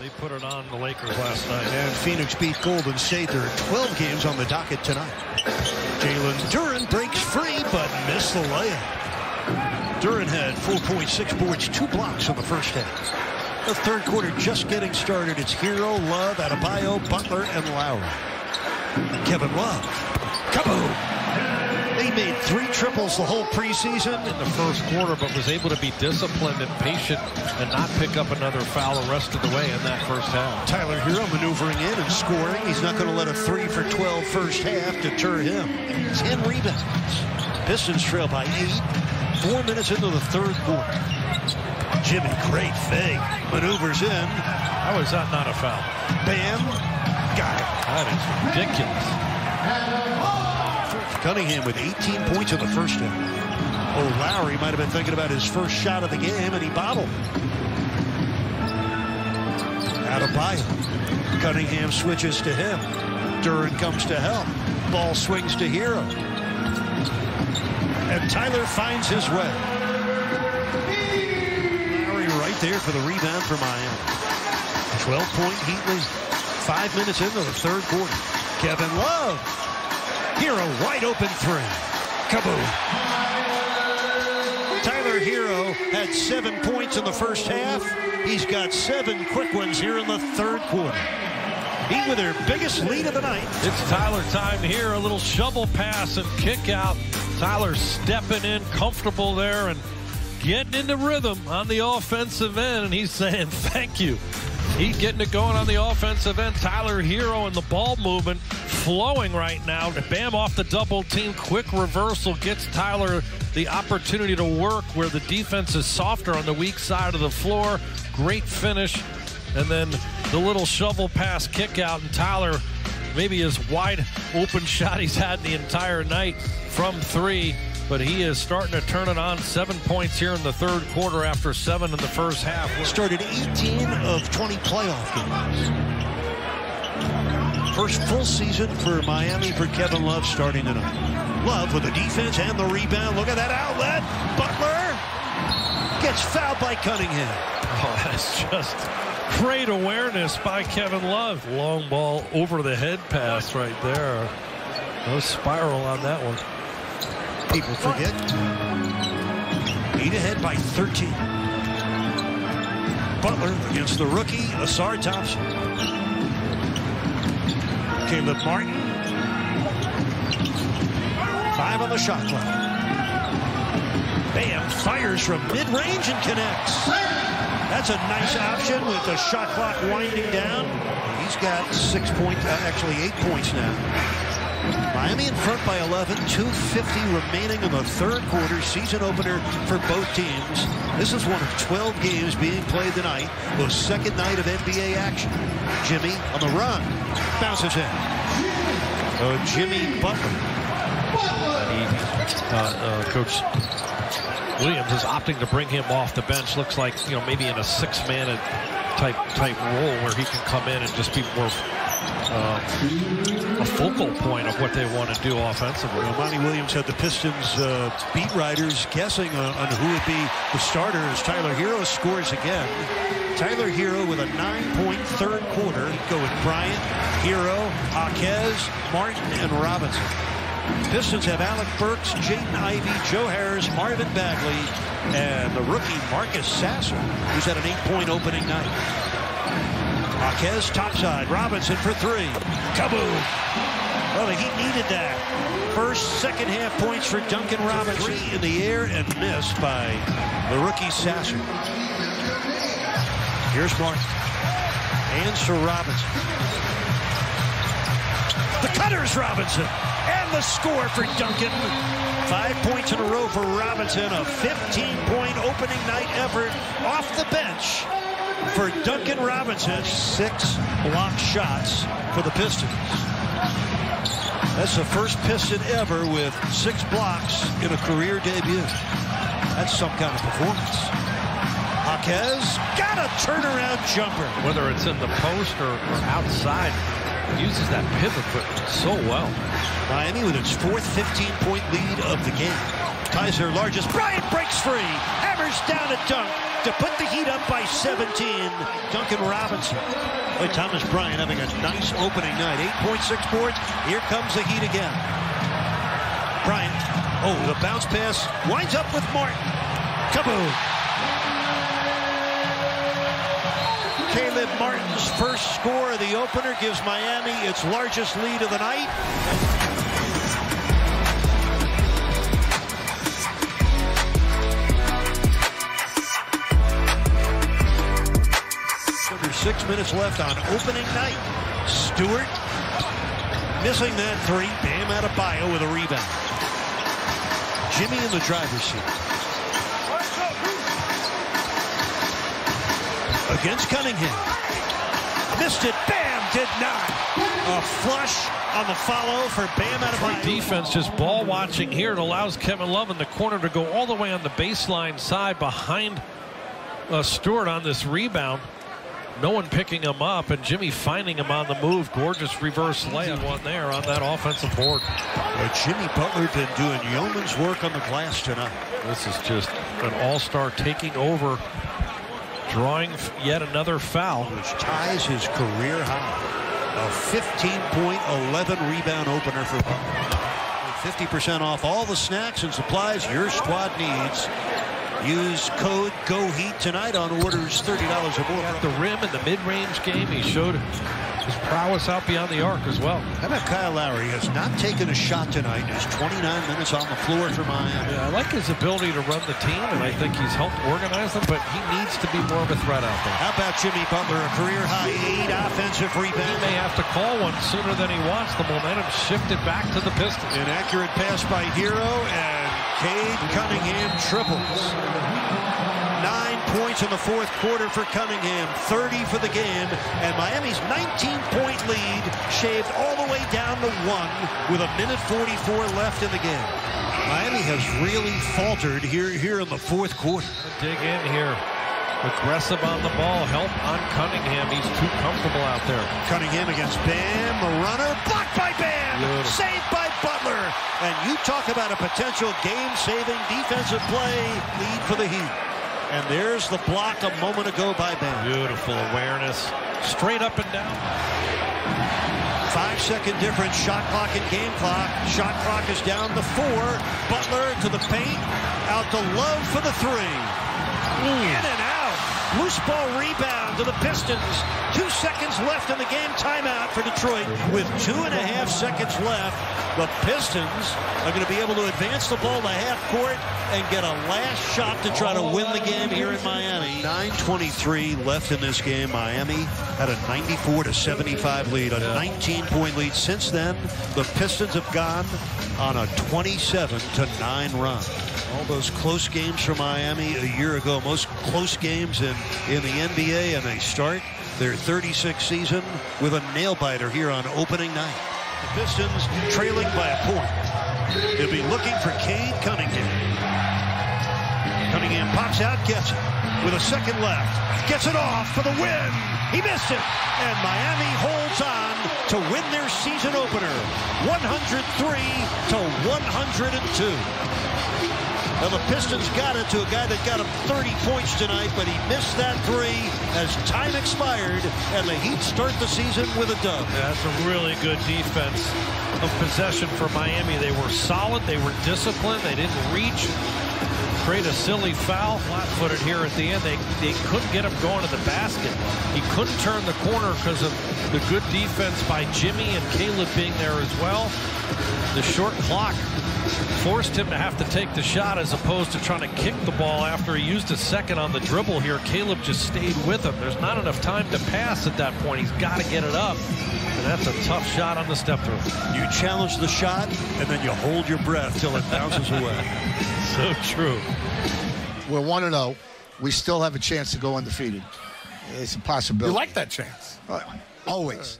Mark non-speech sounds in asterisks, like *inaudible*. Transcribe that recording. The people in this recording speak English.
They put it on the Lakers last night. And Phoenix beat Golden State. There are 12 games on the docket tonight. Jalen Duren breaks free, but missed the layup. Duren had 4.6 boards, two blocks in the first half. The third quarter just getting started. It's Herro, Love, Adebayo, Butler, and Lowry. Kevin Love. Kaboom! They made three triples the whole preseason. in the first quarter, but was able to be disciplined and patient and not pick up another foul the rest of the way in that first half. Tyler Herro maneuvering in and scoring. He's not going to let a three for 12 first half deter him. 10 rebounds. Pistons trail by eight. Four minutes into the third quarter. Jimmy, great fake. Maneuvers in. How is that not a foul? Bam. Got it. That is ridiculous. Cunningham with 18 points in the first half. Oh, Lowry might have been thinking about his first shot of the game, and he bobbled. Adebayo. Cunningham switches to him. Duren comes to help. Ball swings to Herro. And Tyler finds his way. Lowry right there for the rebound for Miami. 12-point Heat lead. Five minutes into the third quarter. Kevin Love. Herro wide open three. Kaboom. Tyler Herro had seven points in the first half. He's got seven quick ones here in the third quarter. Heat with their biggest lead of the night. It's Tyler time here. A little shovel pass and kick out. Tyler stepping in, comfortable there, and getting into rhythm on the offensive end. And he's saying thank you. He's getting it going on the offensive end. Tyler Herro and the ball movement flowing right now. Bam off the double team. Quick reversal gets Tyler the opportunity to work where the defense is softer on the weak side of the floor. Great finish. And then the little shovel pass kick out. And Tyler, maybe his wide open shot he's had the entire night from three but he is starting to turn it on. Seven points here in the third quarter after seven in the first half. Started 18 of 20 playoff games. First full season for Miami for Kevin Love starting tonight. Love with the defense and the rebound. Look at that outlet. Butler gets fouled by Cunningham. *laughs* Oh, that's just great awareness by Kevin Love. Long ball over the head pass right there. No spiral on that one people forget. Heat ahead by 13. Butler against the rookie, Ausar Thompson. Caleb Martin. Five on the shot clock. Bam fires from mid-range and connects. That's a nice option with the shot clock winding down. He's got six points, uh, actually eight points now. Miami in front by 11, 250 remaining in the third quarter, season opener for both teams. This is one of 12 games being played tonight, the second night of NBA action. Jimmy on the run, bounces in. So Jimmy Butler. Uh, uh, Coach Williams is opting to bring him off the bench. Looks like, you know, maybe in a six-man type type role where he can come in and just be more uh, a focal point of what they want to do offensively. Monty Williams had the Pistons uh, beat writers guessing on, on, who would be the starter as Tyler Herro scores again. Tyler Herro with a nine-point third quarter. Go with Bryant, Herro, Jaquez, Martin, and Robinson. Pistons have Alec Burks, Jaden Ivey, Joe Harris, Marvin Bagley, and the rookie Marcus Sasser, who's had an eight-point opening night. Jaquez topside. Robinson for three. Kaboom. Well, he needed that. First, second half points for Duncan Robinson. Three in the air and missed by the rookie Sasser. Here's Martin. And Sir Robinson. The cutters Robinson. And the score for Duncan. Five points in a row for Robinson. A 15-point opening night effort off the bench for Duncan Robinson. Six block shots for the Pistons. That's the first Piston ever with six blocks in a career debut. That's some kind of performance. Jaquez got a turnaround jumper. Whether it's in the post or, or outside, uses that pivot foot so well. Miami with its fourth 15-point lead of the game. Ties their largest. Bryant breaks free. Hammers down a dunk. To put the Heat up by 17. Duncan Robinson. Boy, Thomas Bryant having a nice opening night. 8.6 boards. Here comes the Heat again. Bryant. Oh, the bounce pass winds up with Martin. Kaboom. Caleb Martin's first score of the opener gives Miami its largest lead of the night. Six minutes left on opening night. Stewart missing that three. Bam Adebayo with a rebound. Jimmy in the driver's seat. Against Cunningham. Missed it. Bam did not. A flush on the follow for Bam Adebayo. Defense just ball watching here. It allows Kevin Love in the corner to go all the way on the baseline side behind uh, Stewart on this rebound. No one picking him up, and Jimmy finding him on the move. Gorgeous reverse layup one there on that offensive board. Well, Jimmy Butler been doing yeoman's work on the glass tonight. This is just an all-star taking over, drawing yet another foul. Which ties his career high. A 15-point, 11 rebound opener for Butler. 50% off all the snacks and supplies your squad needs. Use code GOHEAT tonight on orders $30 or more. At the rim in the mid-range game, he showed his prowess out beyond the arc as well. How about Kyle Lowry has not taken a shot tonight in his 29 minutes on the floor for Miami. Yeah, I like his ability to run the team, and I think he's helped organize them, but he needs to be more of a threat out there. How about Jimmy Butler, a career high eight offensive rebounds? He may have to call one sooner than he wants. The momentum shifted back to the Pistons. An accurate pass by Herro, and Cade Cunningham triples. Nine points in the fourth quarter for Cunningham, 30 for the game, and Miami's 19-point lead shaved all the way down to one with a minute 44 left in the game. Miami has really faltered here, here in the fourth quarter. Dig in here. Aggressive on the ball. Help on Cunningham. He's too comfortable out there. Cunningham against Bam. The runner blocked by Bam. Beautiful. Saved by Butler. And you talk about a potential game-saving defensive play lead for the Heat. And there's the block a moment ago by Bam. Beautiful awareness. Straight up and down. Five second difference, shot clock and game clock. Shot clock is down to four. Butler to the paint. Out to Love for the three. In and out. Loose ball rebound to the Pistons. Two seconds left in the game timeout for Detroit. With two and a half seconds left, the Pistons are going to be able to advance the ball to half court and get a last shot to try to win the game here in Miami. 9.23 left in this game. Miami had a 94 to 75 lead, a 19 point lead. Since then, the Pistons have gone on a 27 to 9 run. All those close games for Miami a year ago, most close games in, in the NBA, and they start their 36th season with a nail biter here on opening night. The Pistons trailing by a point. They'll be looking for Cade Cunningham. Cunningham pops out, gets it. With a second left. Gets it off for the win. He missed it. And Miami holds on to win their season opener. 103 to 102. Now the Pistons got it to a guy that got him 30 points tonight, but he missed that three as time expired, and the Heat start the season with a dub. That's a really good defense of possession for Miami. They were solid. They were disciplined. They didn't reach. Create a silly foul, flat-footed here at the end. They, they couldn't get him going to the basket. He couldn't turn the corner because of the good defense by Jimmy and Caleb being there as well. The short clock forced him to have to take the shot as opposed to trying to kick the ball after he used a second on the dribble here. Caleb just stayed with him. There's not enough time to pass at that point. He's got to get it up. And that's a tough shot on the step through. You challenge the shot, and then you hold your breath till it bounces away. *laughs* So true. We're 1 0. We still have a chance to go undefeated. It's a possibility. You like that chance? Uh, always.